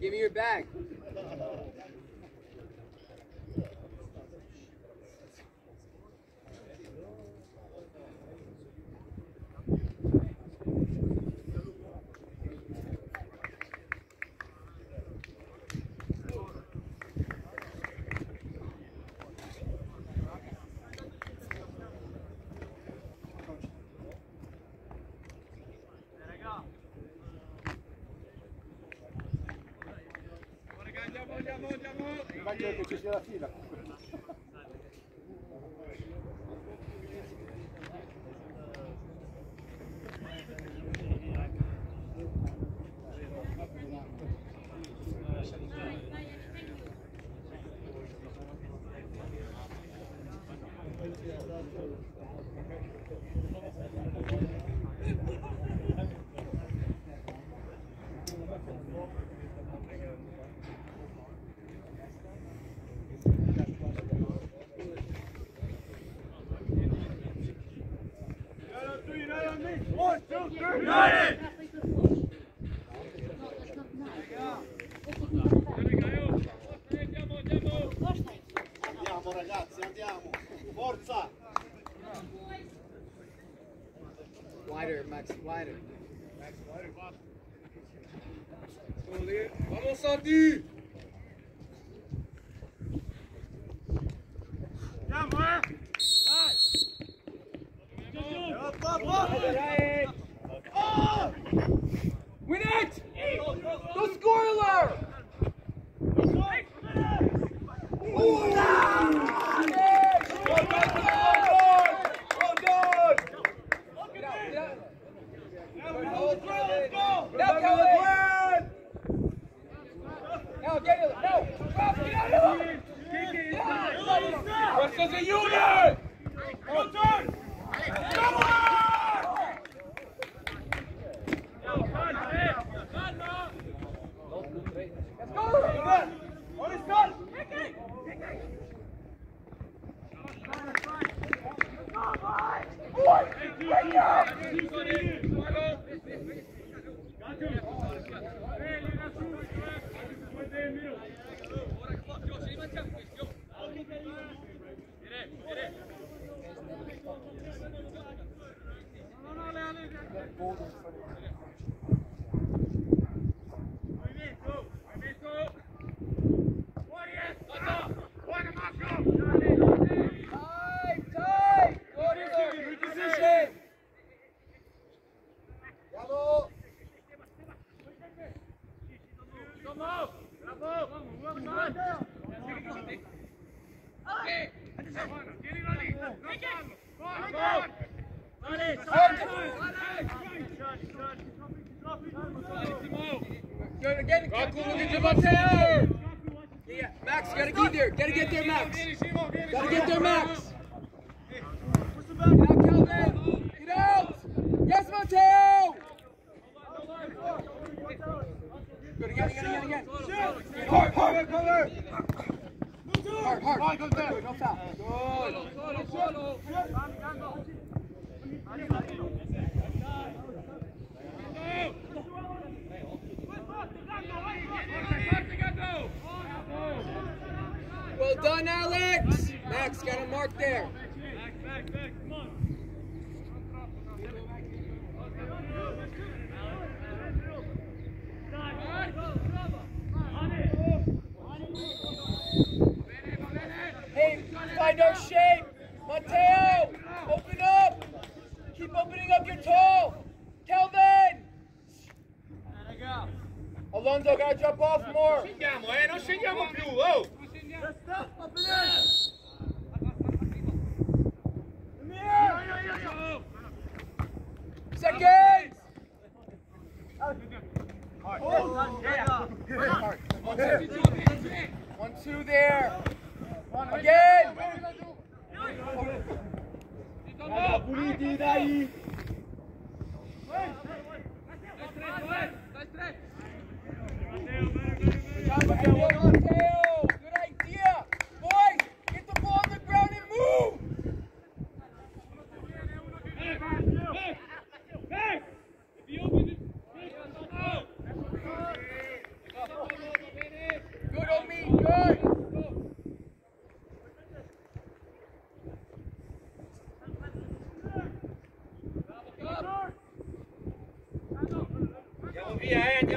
Give me your bag. Immagino che ci sia la fila. Vamos, Santi! Win it! Go scorer! Now, Kelly! Now, get it! No! Rob, get out of here! Rest as a unit! Let's go! Yeah, Max, gotta get there. Gotta get there, Max. Gotta get there, Max. Out, Calvin. Get out. Yes, Mateo. Good again, again, again, again. Hard, hard, hard. Hard, hard. Good, no foul. Good. Well done, Alex. Max, got a mark there.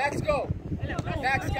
Max go. Max, go.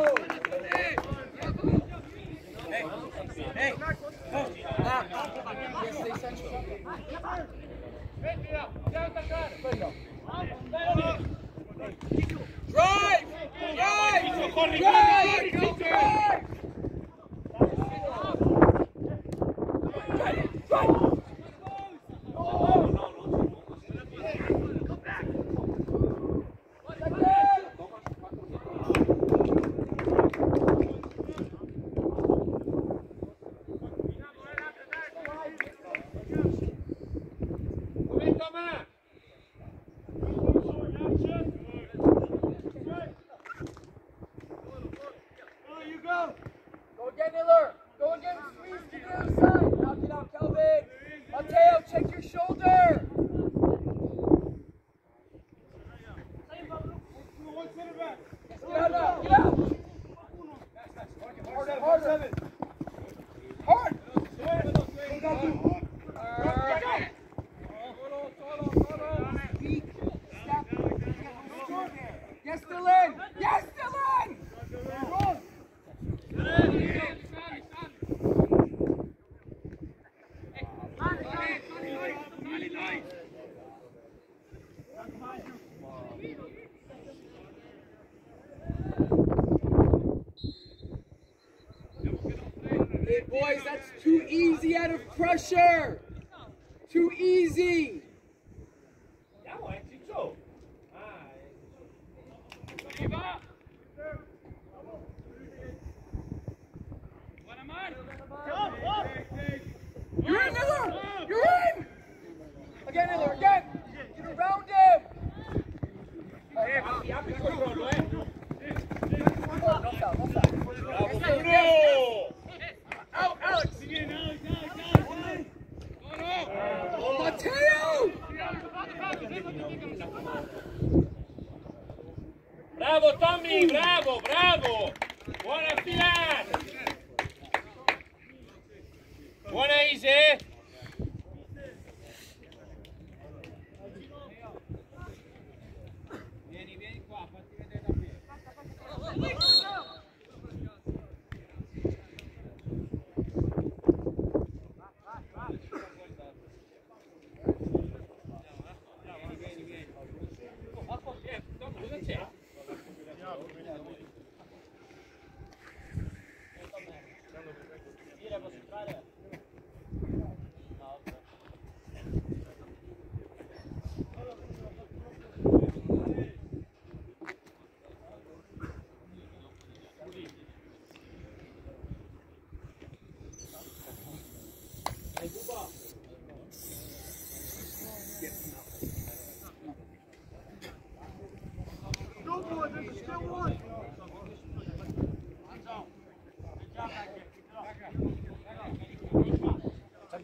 Hey. Max. Yes, stay central. Drive! Drive! Corri, Drive! corri, Drive! Momento a me! Go again, Miller. Go again, squeeze to the other side. Now get out, Kelvin. Mateo, check your shoulder. Get out now. Get out. Harder, harder. Hard. Weak. Step. Yes, still in. Yes, still in. Hey, boys, that's too easy out of pressure. Too easy. You're in, Miller. You're in. Again, Miller. Again. Get around him. Eh, apri, apri il controllo, eh! No foul, no foul. Bruno! Bravo Tommy, bravo, bravo! Buona filata! Buona Ise!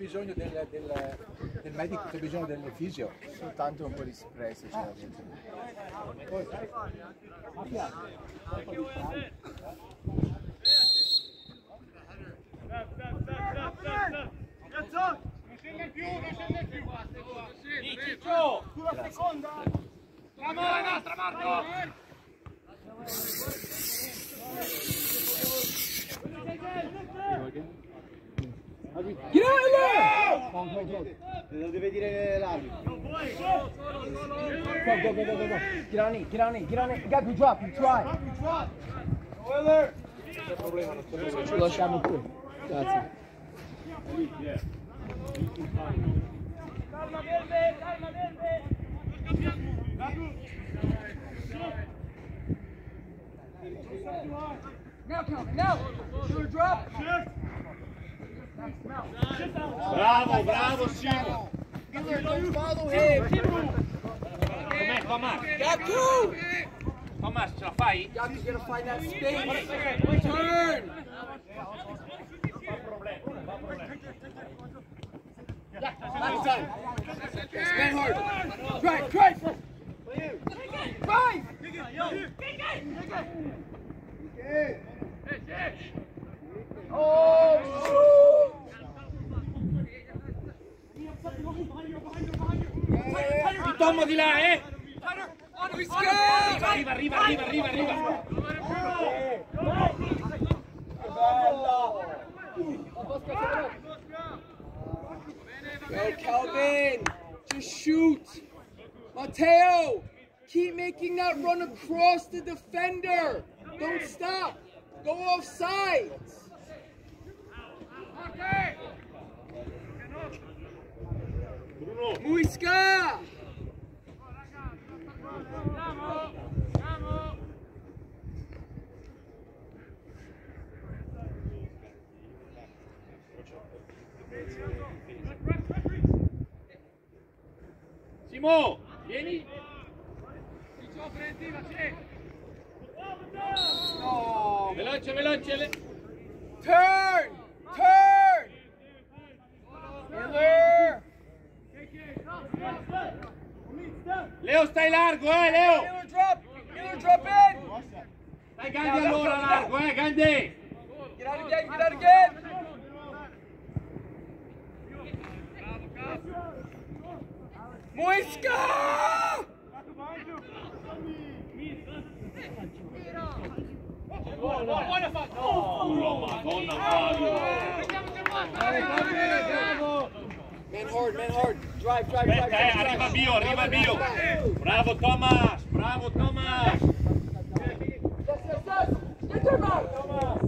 bisogno del, del, del medico, c'è bisogno del fisio? Soltanto un po' di sprese c'è Non la seconda! Tramana, tramarco! Get out of! Lo deve dire l'arbitro. Go, go, go, go. Get on it, get on it, get on it. Gaku, drop, you try. Ci lasciamo qui. Grazie. Now, Calvin, now! Shoulder drop! Bravo, bravo Simo. Don't follow him! Com'è Tomas? Gaku! Tomas, ce la fai? Gaku's gonna find that space! Turn! Last time! Stand hard! Drive, drive! Drive! Ti tommo di là, eh! We Arriva, arriva, arriva, arriva, arriva, arriva. Go, Calvin! Just shoot! Mateo! Keep making that run across the defender! Don't stop! Go off sides! Bruno, Muisca! Simo, vieni. Oh, Veloce, veloce. le- turn! Turn! Miller! Leo, stai largo, eh, Leo. Miller drop! Miller drop in! Dai Gandhi allora largo, eh, Gandhi. Get out again, get out again! Muisca! Culo, madonna, Fabio. Man hard, man hard. Drive, drive, drive. Aspetta, eh, drive, arriva. Bio, arriva Bio. Bravo Thomas, bravo Thomas. Yes, yes, yes. Get man. Bravo Thomas.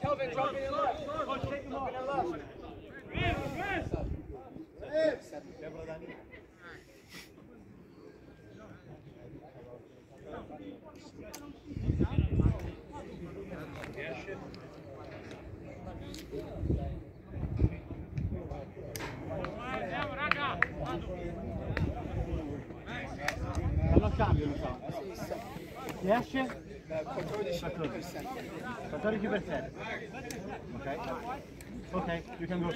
Kelvin, drop it in left. Drop it in left. Fallo a cambio, lo so. Riesce? 14 14 per 7. Ok. Ok, you can go.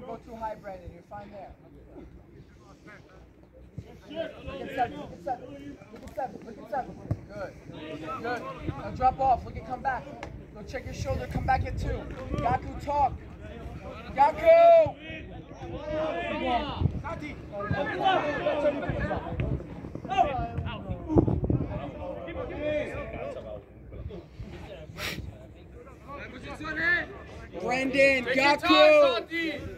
Don't go too high, Brandon. You're fine there. Look at seven. Look at seven. Look at seven. Good. Good. Now drop off. Look at come back. Go check your shoulder. Come back at two. Gaku talk. Gaku. Brandon. Gaku.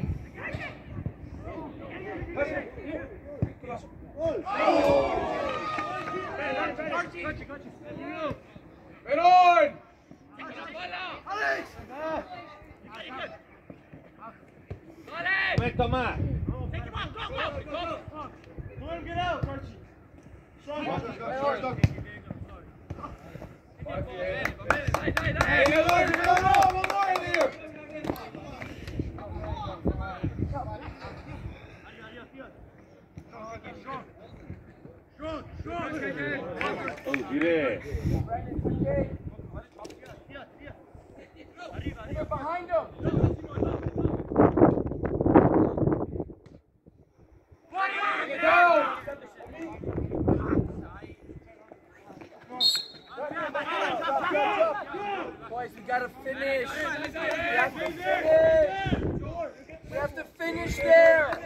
Win it. Calma, Gandhi. Yes. Bruno, dai Bruno, Bruno, Bruno! Veron! Come Tomás? Hey, Veron, Veron, one more in here! Oh, dire. Get behind him! Get down! Boys, we gotta finish. We have to finish. We have to finish there.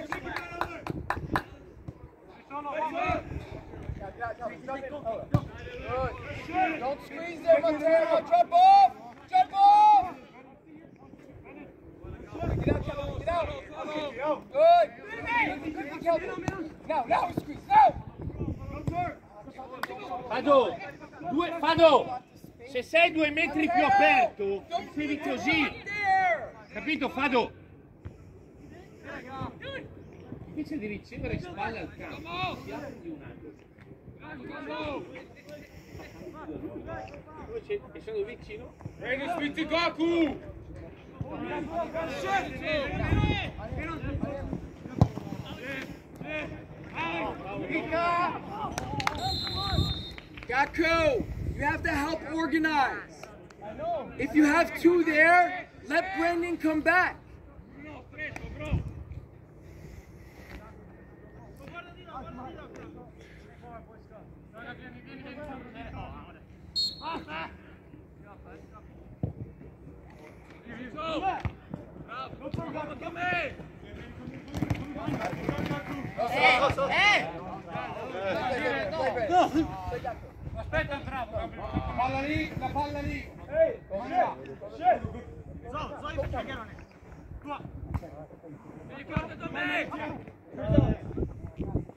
Good. Don't squeeze there, Mateo. Drop off. Drop off. Get out, Kelvin. Get out. Good. Good, Kelvin. Now, now squeeze. Now. Fado, due, Fado, se sei due metri più aperto, tiri così, There. capito Fado? Invece di ricevere spalle al campo, si di un angolo. Dove e sono vicino. Vieni, spinti Goku! Gaku, you have to help organize. If you have two there, let Brendan come back. Palla lì, la palla lì. Oh, flick there. Flick. Alex, flick. Into space. Andiamoli qua, eh, bella palla. Alex, just flick. Qua, eh. Kelvin.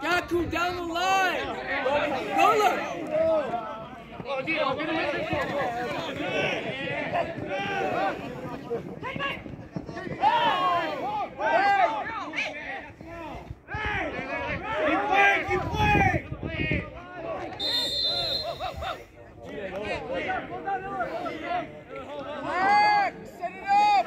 Gaku down the line. Lola. Max, set it up.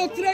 metre.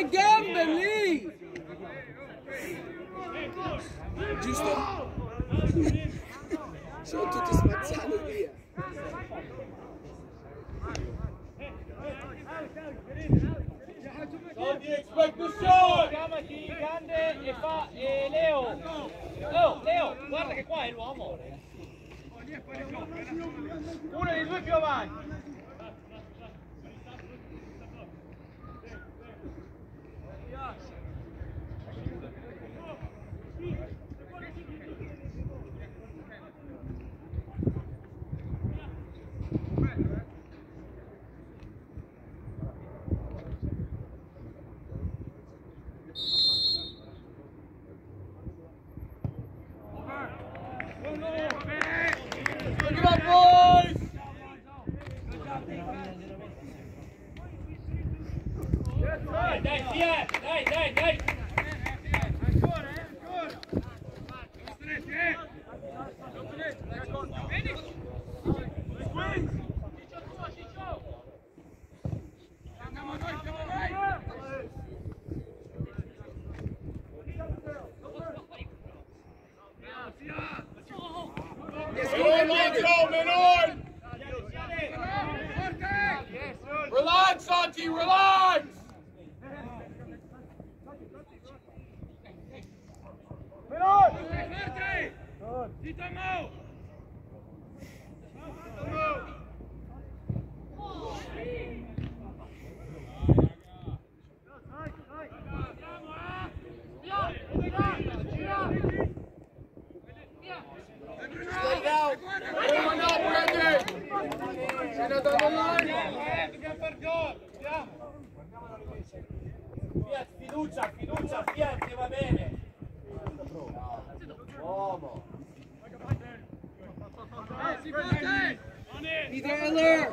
Eller.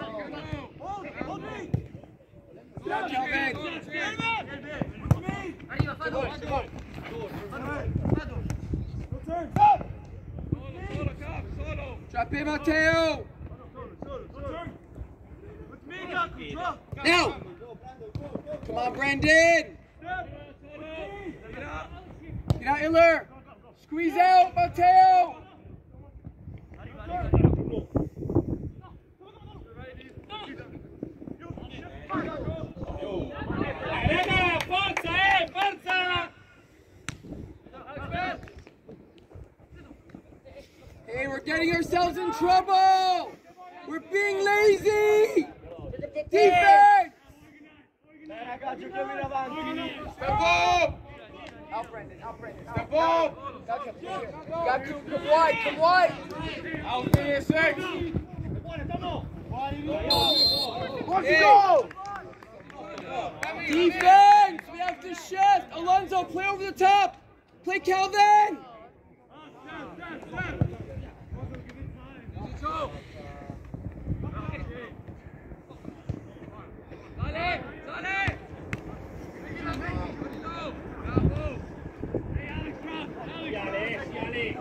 Down, Calvin. Drop in, Matteo. Now. Come on, Brendan. Get out, Iller. Squeeze out, Matteo. Dai, raga, forza, eh, forza! Hey, we're getting ourselves in trouble. We're being lazy. Defense. Dai ragazzi, giochiamo in avanti. Step up. Out, Brendan. Out, Brendan. Step up. Got you. Got you. Come wide. Come wide. Out there, six. Let's go. Defense. We have to shift. Alonso, play over the top. Play Calvin. Siale, siale.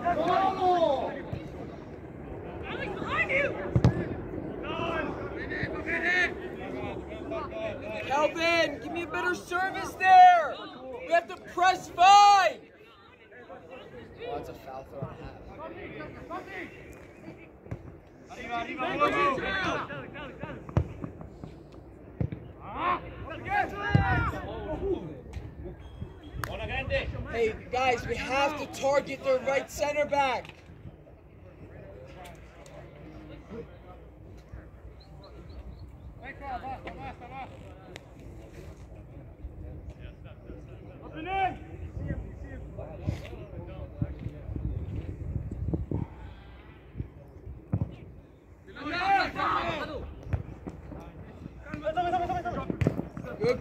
Calvin, give me a better service there. We have to press five. Oh, that's a foul throw and a half. Buona grande. Hey, guys, we have to target their right center back. Good,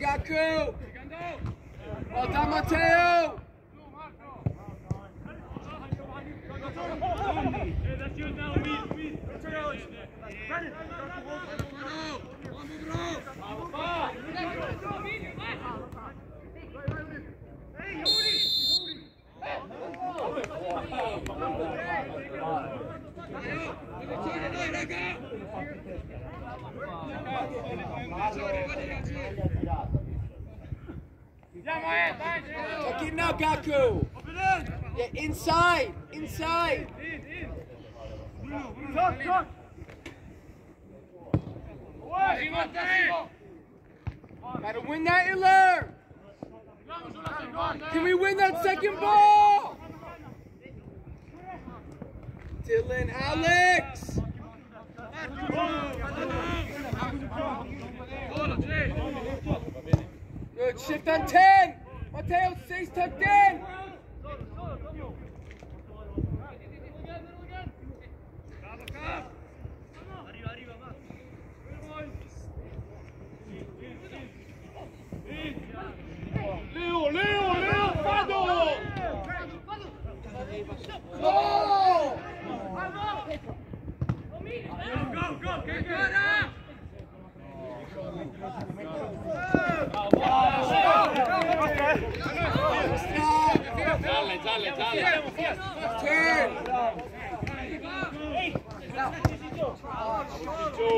Gaku. Well done, Matteo. Tuck in now, Gaku. Yeah, inside, inside. Gotta win that, Iller. Can we win that second ball? Dylan, Alex! Good, shift on 10! Mateo stays tucked in!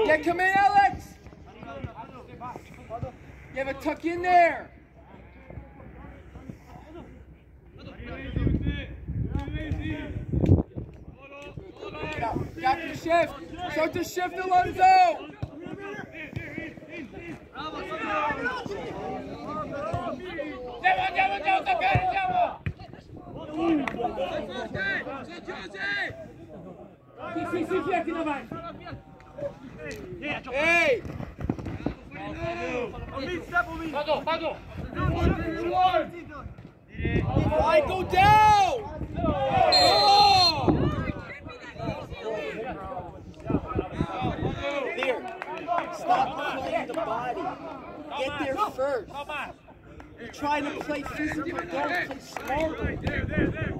Yeah, come in, Alex! You have a tuck in there! Got the shift! Start to shift, Alonso! Andiamo, andiamo, andiamo, attaccare, andiamo! Sì, sì, sì, fiati in avanti. Hey! Vado, vado. Why go down? Oh! There. Stop playing the body. Get there first. You're trying to play physical, don't play smarter.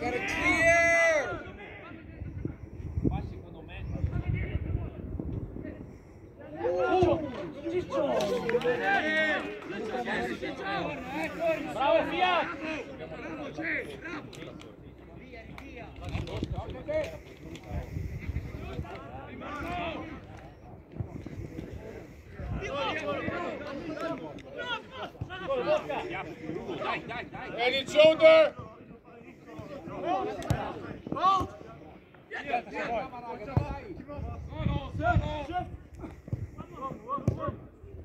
Got it clear! Bravo, Fiat. Dai, dai, dai. Ready, shoulder!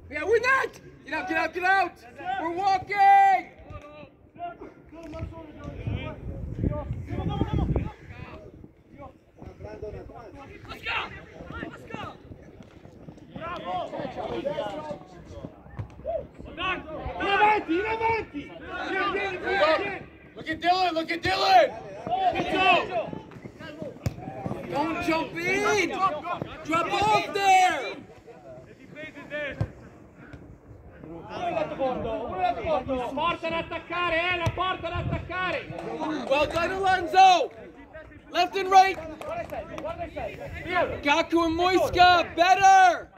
Yeah, we're not! Get out, get out, get out! We're walking! In avanti, in avanti. Look at Dylan, look at Dylan! Don't jump in! Drop off there! Porta ad attaccare, eh, la porta ad attaccare. Well done, Alonso! Left and right! Gaku and Moiska, better!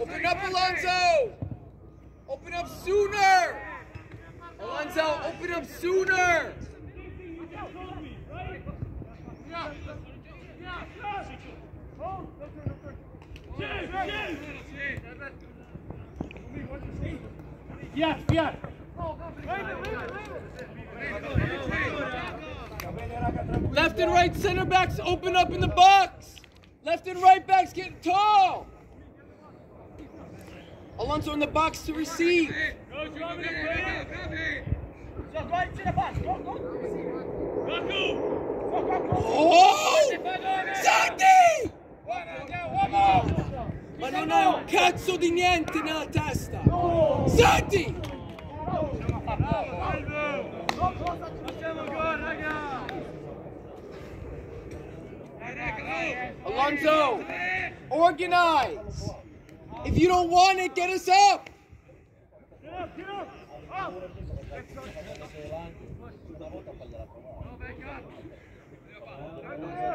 Open up, Alonso! Open up sooner! Alonzo, open up sooner! Fiat, Fiat. Left and right center backs open up in the box. Left and right backs getting tall. Alonso in the box to receive. Oh! Santi! Ma non ha un cazzo di niente nella testa. Santi! Alonso, organize. If you don't want it, get us up. Turn! Hiller, get behind the Go, go!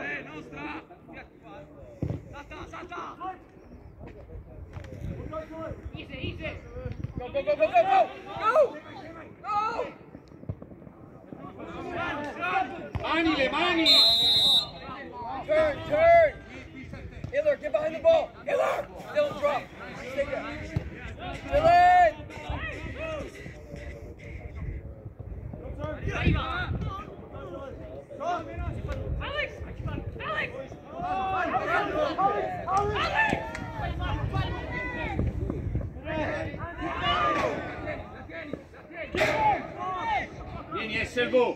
Come on!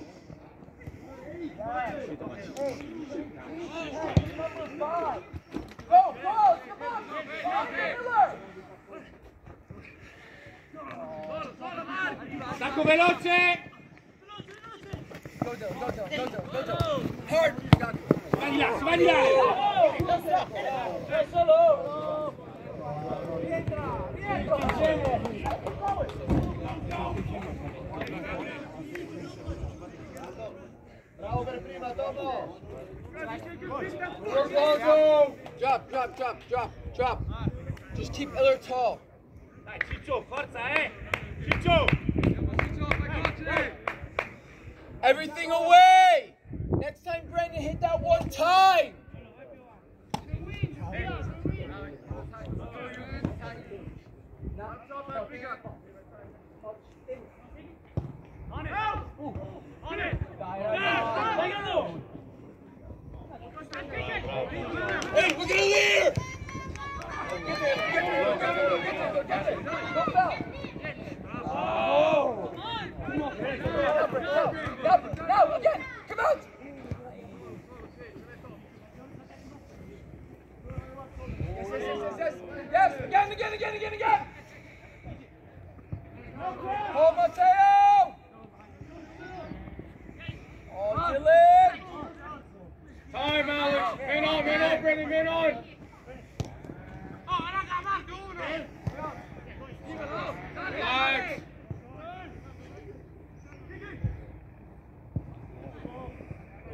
Go, Dylan, go, Dylan, go, Dylan, go, Dylan. Hard! Di là, si va di là! Bravo per prima, dopo! Drop, drop, drop, drop, drop. Just keep Iller tall. Dai Ciccio, forza eh! Ciccio! Everything away! Next time, Brandon, hit that one time! Hey, we're gonna leave! Get there, get there, go, go, go, get there, get there. Go foul. Now, now, again, come out! Yes, yes, yes, yes, yes. Yes, again, again, again, again, again. Hold Mateo! Oh, Relax! Finish! Elo! You're right! It's hard, guys, hard! Bravo, bravo, Ale! Bravo che Thomas, eh! Andiamo, andiamo, Simo! Andiamo, Simo! Ultimo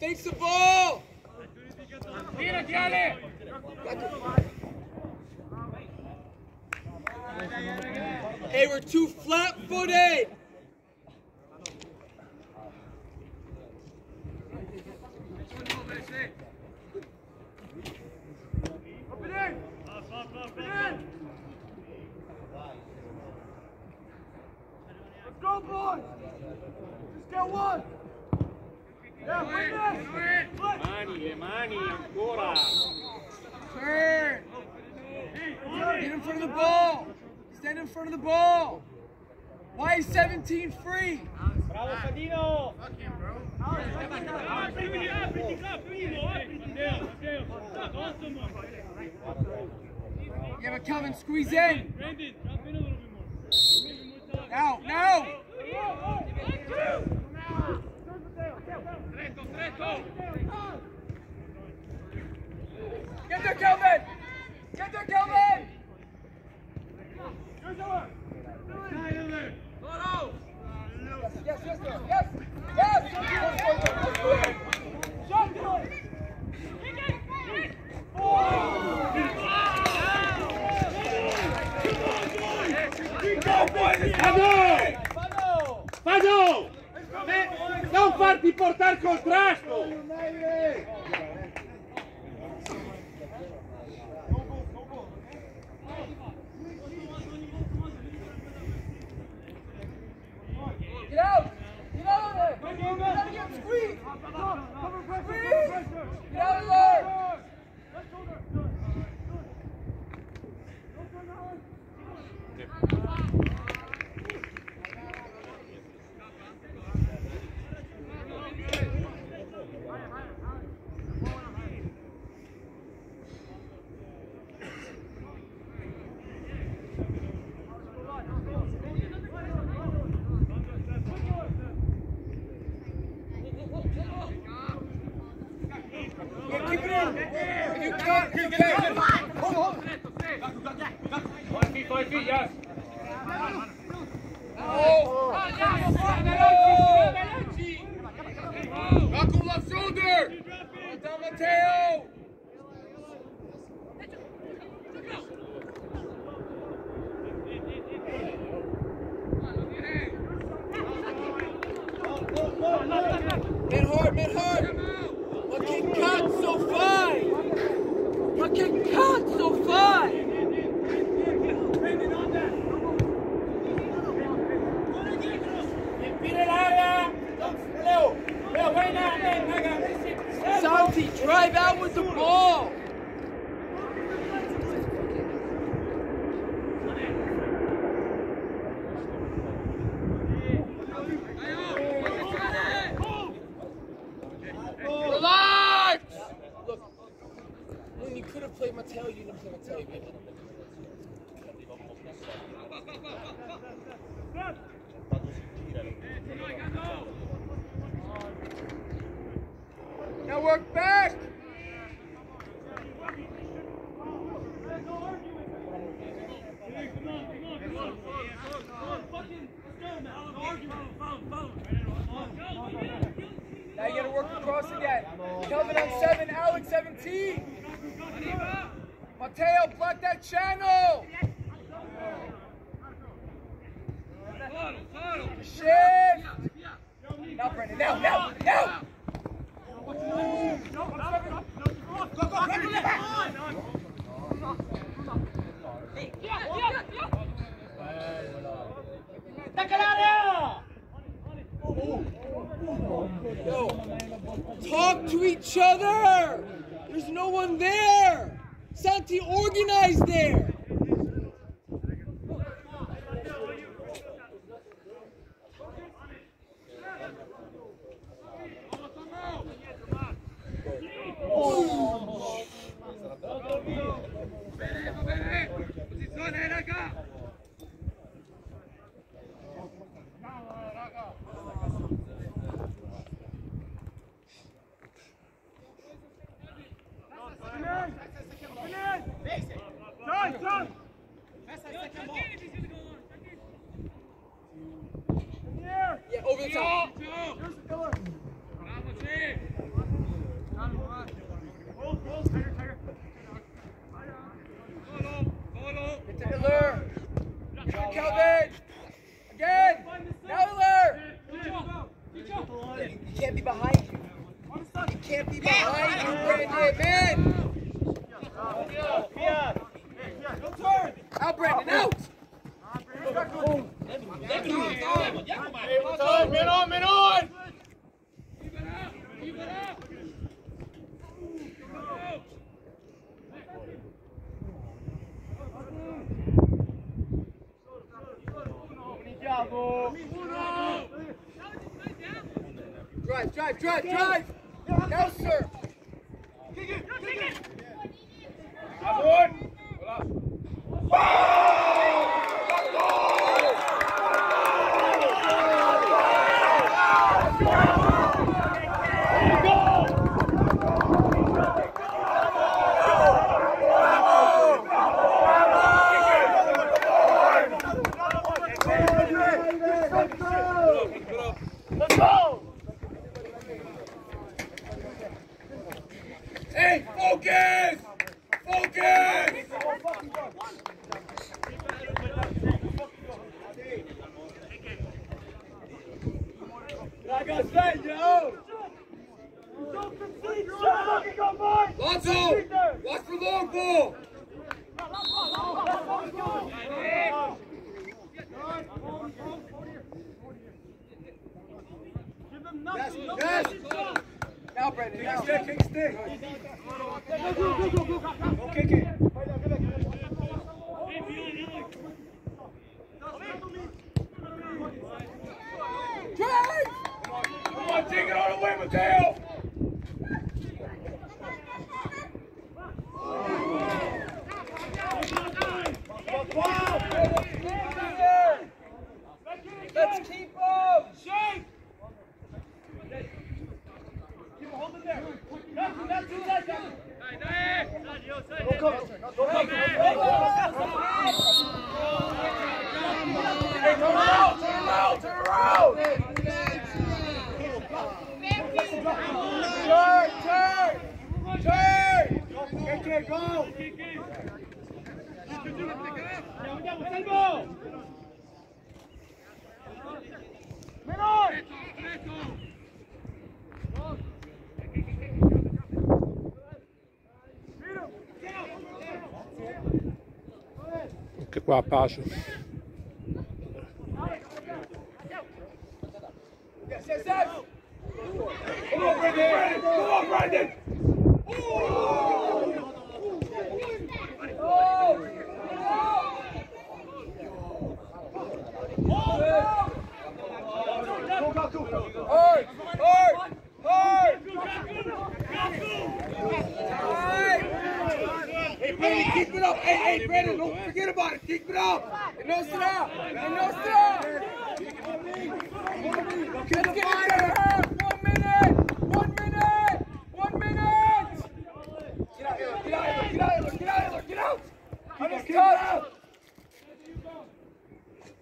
Face the ball! Tirati, Ale! Hey, we're too flat-footed! Let's go, boys! Just get one! Mani, mani, ancora! Turn! Get in front of the ball! Stand in front of the ball! Why is 17 free? Bravo, Fadino! Yeah, but Calvin, squeeze in! Now, now! Get there, Calvin! Get there, yes! Yes! Fado! encontrar drive, drive, drive. Now, sir. Hey, focus! Focus! Lonzo! Watch for long ball! Yes, yes. Now, Brandon. Now. Stick, kick, stick. Go kick it. Drive. Come on, take it all the way, Mateo! Let's keep them. Shake! Hey, turn around, turn around, turn around. Turn, turn, turn. KK, go! Andiamo, andiamo, Salvo! Anche qua pace. Yes, yes, yes. Come on, Brendan! Come on, Brendan! Hey, Brendan, don't forget about it! Keep it up! No será, no será. Let's get it to. One minute, one minute, one minute. Get out.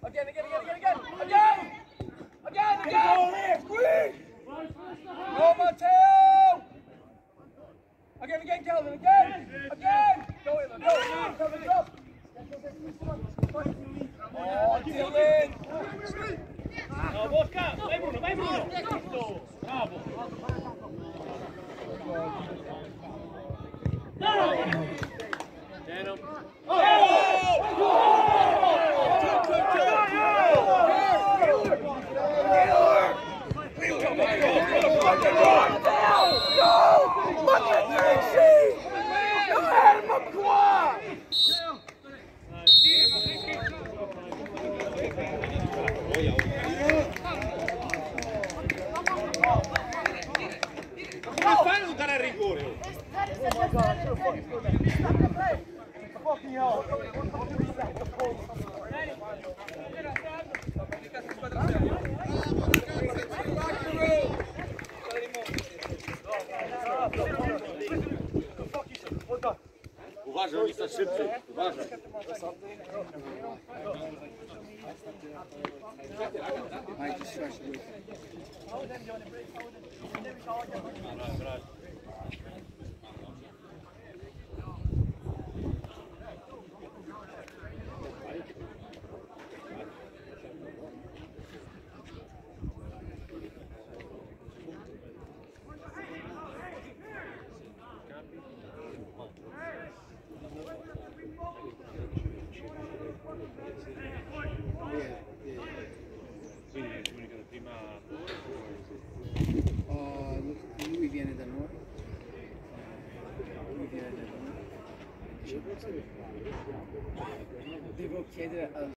Again, again, again, again, again, again, again, again. Squeeze. Go, Mateo. Again, again, Calvin, again, again. Go, Ella, go, Calvin, go. Oh,